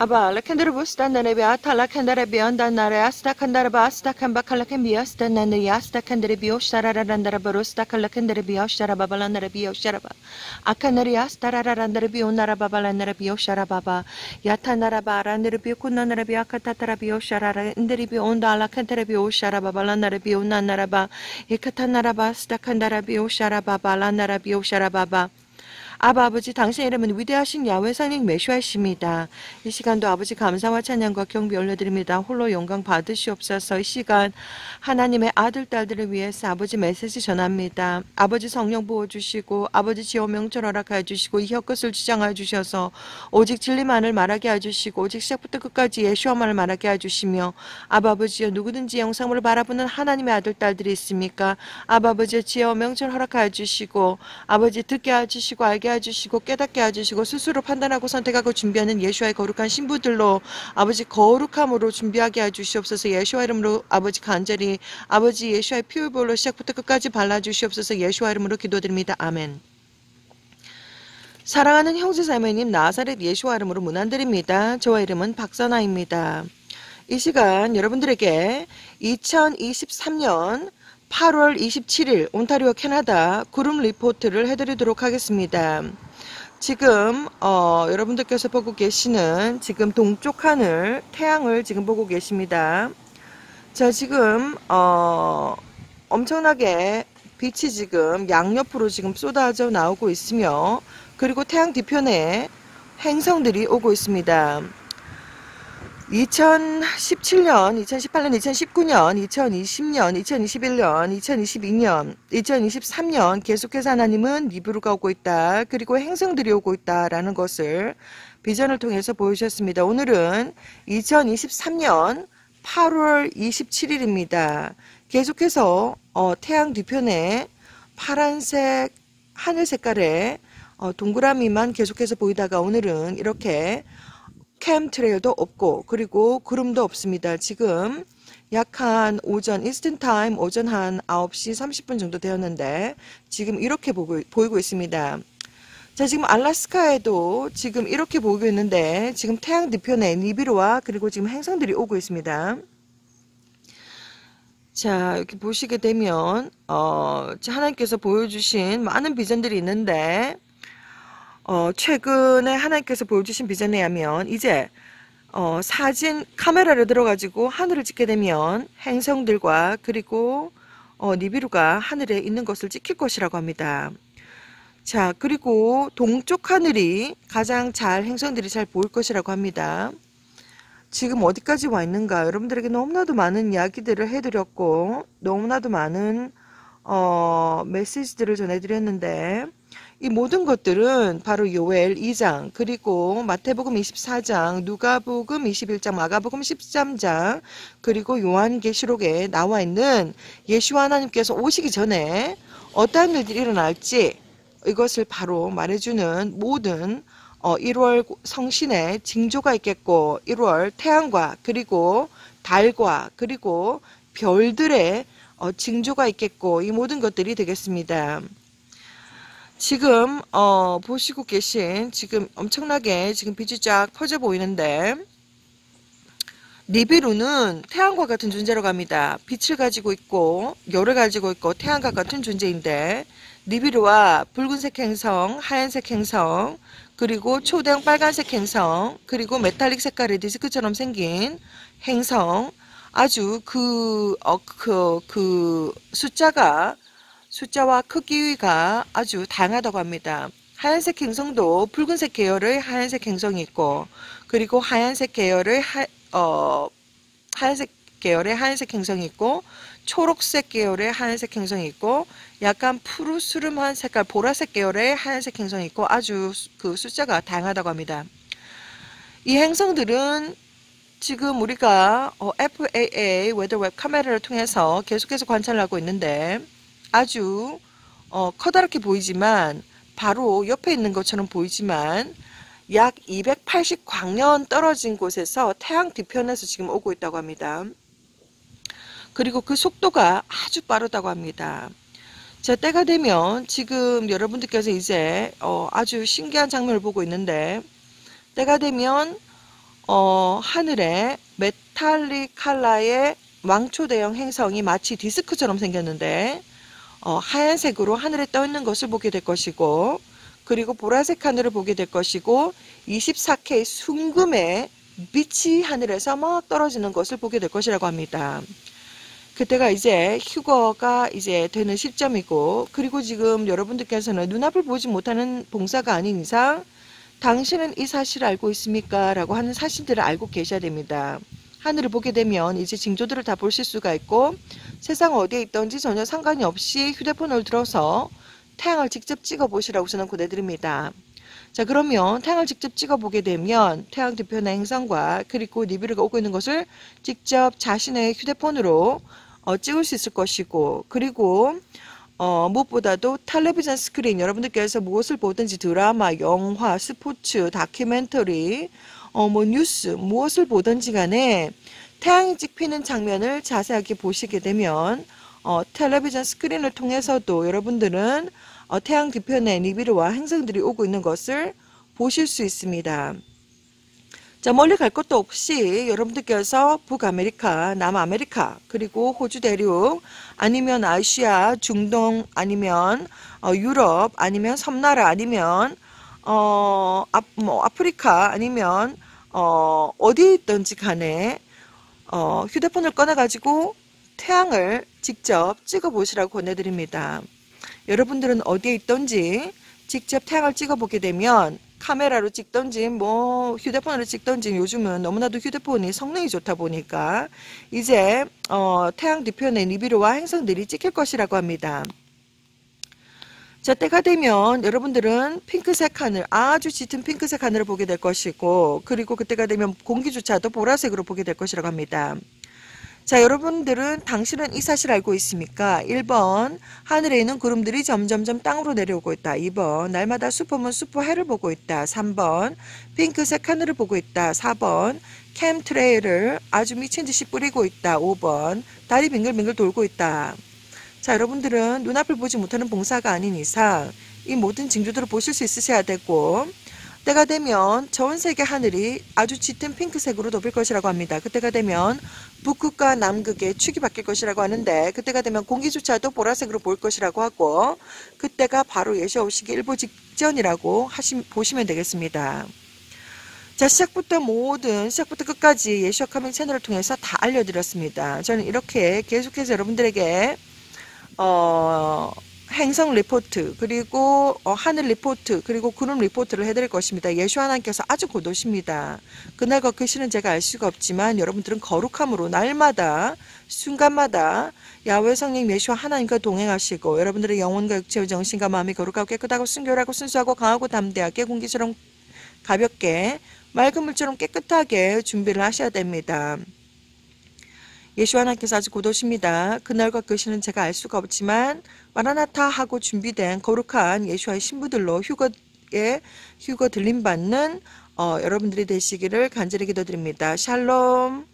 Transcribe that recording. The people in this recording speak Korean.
Aba lekender bustan dene beata lekendere beyondan nare asta kendere basta kemba kaleken biyasta nende yasta kendere biyoşlara rarandere barusta kalekendere biyoşlara babalanere biyoşlara ba. Akanere yasta rarandere biyonlara babalanere biyoşlara baba. Yatanara barandere biyokunanere biyakatatara biyoşlara rendere biyonda alakendere biyoşlara babalanere biyonanere ba. Yekatanara basta kendere biyoşlara babalanere biyoşlara baba. 아바 아버지 당신 이름은 위대하신 야외 상님 메시아이십니다. 이 시간도 아버지 감사와 찬양과 경비 올려드립니다. 홀로 영광 받으시옵소서 이 시간 하나님의 아들 딸들을 위해서 아버지 메시지 전합니다. 아버지 성령 부어주시고 아버지 지어 명철 허락하여 주시고 이 혀끝을 주장하여 주셔서 오직 진리만을 말하게 해주시고 오직 시작부터 끝까지 예수와만을 말하게 해주시며 아버지여 누구든지 영상을 바라보는 하나님의 아들 딸들이 있습니까? 아버지여 지어 명철 허락하여 주시고 아버지 듣게 해주시고 알게 해주시고 깨닫게 해주시고 스스로 판단하고 선택하고 준비하는 예수와의 거룩한 신부들로 아버지 거룩함으로 준비하게 해주시옵소서 예수와 이름으로 아버지 간절히 아버지 예수와의 피울볼로 시작부터 끝까지 발라주시옵소서 예수와 이름으로 기도드립니다. 아멘. 사랑하는 형제 자매님 나사렛 예수와 이름으로 문안드립니다. 저와 이름은 박선아입니다. 이 시간 여러분들에게 2023년 8월 27일 온타리오 캐나다 구름 리포트를 해드리도록 하겠습니다. 지금 어, 여러분들께서 보고 계시는 지금 동쪽 하늘 태양을 지금 보고 계십니다. 자 지금 어, 엄청나게 빛이 지금 양옆으로 지금 쏟아져 나오고 있으며 그리고 태양 뒤편에 행성들이 오고 있습니다. 2017년, 2018년, 2019년, 2020년, 2021년, 2022년, 2023년 계속해서 하나님은 리브루가 오고 있다. 그리고 행성들이 오고 있다라는 것을 비전을 통해서 보여주셨습니다. 오늘은 2023년 8월 27일입니다. 계속해서 어, 태양 뒤편에 파란색 하늘 색깔의 어, 동그라미만 계속해서 보이다가 오늘은 이렇게 캠트레일도 없고 그리고 구름도 없습니다. 지금 약 한 오전 이스턴 타임 오전 한 9시 30분 정도 되었는데 지금 이렇게 보고, 보이고 있습니다. 자 지금 알라스카에도 지금 이렇게 보이고 있는데 지금 태양 뒤편에 니비루와 그리고 지금 행성들이 오고 있습니다. 자 이렇게 보시게 되면 어, 하나님께서 보여주신 많은 비전들이 있는데 어, 최근에 하나님께서 보여주신 비전에 의하면 이제 어, 사진 카메라를 들어가지고 하늘을 찍게 되면 행성들과 그리고 어, 니비루가 하늘에 있는 것을 찍힐 것이라고 합니다. 자 그리고 동쪽 하늘이 가장 잘 행성들이 잘 보일 것이라고 합니다. 지금 어디까지 와 있는가 여러분들에게 너무나도 많은 이야기들을 해드렸고 너무나도 많은 어, 메시지들을 전해드렸는데 이 모든 것들은 바로 요엘 2장 그리고 마태복음 24장 누가복음 21장 마가복음 13장 그리고 요한계시록에 나와 있는 예수와 하나님께서 오시기 전에 어떠한 일들이 일어날지 이것을 바로 말해주는 모든 어, 1월 성신의 징조가 있겠고 1월 태양과 그리고 달과 그리고 별들의 어, 징조가 있겠고 이 모든 것들이 되겠습니다. 지금 어, 보시고 계신 지금 엄청나게 지금 빛이 쫙 퍼져 보이는데 니비루는 태양과 같은 존재로 갑니다. 빛을 가지고 있고 열을 가지고 있고 태양과 같은 존재인데 니비루와 붉은색 행성, 하얀색 행성, 그리고 초등 빨간색 행성, 그리고 메탈릭 색깔의 디스크처럼 생긴 행성 아주 그, 어, 그, 그 숫자가 숫자와 크기가 아주 다양하다고 합니다. 하얀색 행성도 붉은색 계열의 하얀색 행성이 있고 그리고 하얀색 계열의 하, 어, 하얀색 계열의 하얀색 행성이 있고 초록색 계열의 하얀색 행성이 있고 약간 푸르스름한 색깔 보라색 계열의 하얀색 행성이 있고 아주 그 숫자가 다양하다고 합니다. 이 행성들은 지금 우리가 어, FAA weather web camera를 통해서 계속해서 관찰을 하고 있는데 아주 어, 커다랗게 보이지만 바로 옆에 있는 것처럼 보이지만 약 280 광년 떨어진 곳에서 태양 뒤편에서 지금 오고 있다고 합니다. 그리고 그 속도가 아주 빠르다고 합니다. 자, 때가 되면 지금 여러분들께서 이제 어, 아주 신기한 장면을 보고 있는데 때가 되면 어, 하늘에 메탈릭 칼라의 왕초 대형 행성이 마치 디스크처럼 생겼는데 어, 하얀색으로 하늘에 떠 있는 것을 보게 될 것이고 그리고 보라색 하늘을 보게 될 것이고 24K 순금의 빛이 하늘에서 막 떨어지는 것을 보게 될 것이라고 합니다. 그때가 이제 휴거가 이제 되는 시점이고 그리고 지금 여러분들께서는 눈앞을 보지 못하는 봉사가 아닌 이상 당신은 이 사실을 알고 있습니까? 라고 하는 사실들을 알고 계셔야 됩니다. 하늘을 보게 되면 이제 징조들을 다 보실 수가 있고 세상 어디에 있던지 전혀 상관이 없이 휴대폰을 들어서 태양을 직접 찍어 보시라고 저는 권해드립니다. 자 그러면 태양을 직접 찍어 보게 되면 태양 뒤편의 행성과 그리고 니비르가 오고 있는 것을 직접 자신의 휴대폰으로 어, 찍을 수 있을 것이고 그리고 어, 무엇보다도 텔레비전 스크린 여러분들께서 무엇을 보든지 드라마, 영화, 스포츠, 다큐멘터리, 어, 뭐 뉴스 무엇을 보든지 간에 태양이 찍히는 장면을 자세하게 보시게 되면 어, 텔레비전 스크린을 통해서도 여러분들은 어, 태양 뒤편에 니비르와 행성들이 오고 있는 것을 보실 수 있습니다. 자, 멀리 갈 것도 없이 여러분들께서 북아메리카, 남아메리카, 그리고 호주 대륙, 아니면 아시아, 중동, 아니면 어, 유럽, 아니면 섬나라, 아니면 어, 아, 뭐 아프리카, 아니면 어, 어디에 있든지 간에 어, 휴대폰을 꺼내가지고 태양을 직접 찍어 보시라고 권해드립니다. 여러분들은 어디에 있든지 직접 태양을 찍어 보게 되면 카메라로 찍던지 뭐 휴대폰으로 찍던지 요즘은 너무나도 휴대폰이 성능이 좋다 보니까 이제 어, 태양 뒤편에 니비루와 행성들이 찍힐 것이라고 합니다. 자 때가 되면 여러분들은 핑크색 하늘 아주 짙은 핑크색 하늘을 보게 될 것이고 그리고 그때가 되면 공기조차도 보라색으로 보게 될 것이라고 합니다. 자, 여러분들은 당신은 이 사실 알고 있습니까? 1번, 하늘에 있는 구름들이 점점점 땅으로 내려오고 있다. 2번, 날마다 슈퍼문 슈퍼 해를 보고 있다. 3번, 핑크색 하늘을 보고 있다. 4번, 캠트레일을 아주 미친 듯이 뿌리고 있다. 5번, 달이 빙글빙글 돌고 있다. 자, 여러분들은 눈앞을 보지 못하는 봉사가 아닌 이상 이 모든 징조들을 보실 수 있으셔야 되고 때가 되면 전 세계 하늘이 아주 짙은 핑크색으로 덮일 것이라고 합니다. 그때가 되면 북극과 남극의 축이 바뀔 것이라고 하는데 그때가 되면 공기조차도 보라색으로 보일 것이라고 하고 그때가 바로 예슈아 오시기 일보 직전이라고 하시, 보시면 되겠습니다. 자 시작부터 모든 시작부터 끝까지 예슈아 Coming 채널을 통해서 다 알려드렸습니다. 저는 이렇게 계속해서 여러분들에게 어, 행성 리포트 그리고 어, 하늘 리포트 그리고 구름 리포트를 해드릴 것입니다. 예수 하나님께서 아주 곧 오십니다. 그날과 그 시는 제가 알 수가 없지만 여러분들은 거룩함으로 날마다 순간마다 야외 성령 예수 하나님과 동행하시고 여러분들의 영혼과 육체와 정신과 마음이 거룩하고 깨끗하고 순결하고 순수하고 강하고 담대하게 공기처럼 가볍게 맑은 물처럼 깨끗하게 준비를 하셔야 됩니다. 예수 하나님께서 아주 곧 오십니다. 그날과 그 시는 제가 알 수가 없지만 마라나타 하고 준비된 거룩한 예수와의 신부들로 휴거에 휴거 들림 받는 어, 여러분들이 되시기를 간절히 기도드립니다. 샬롬.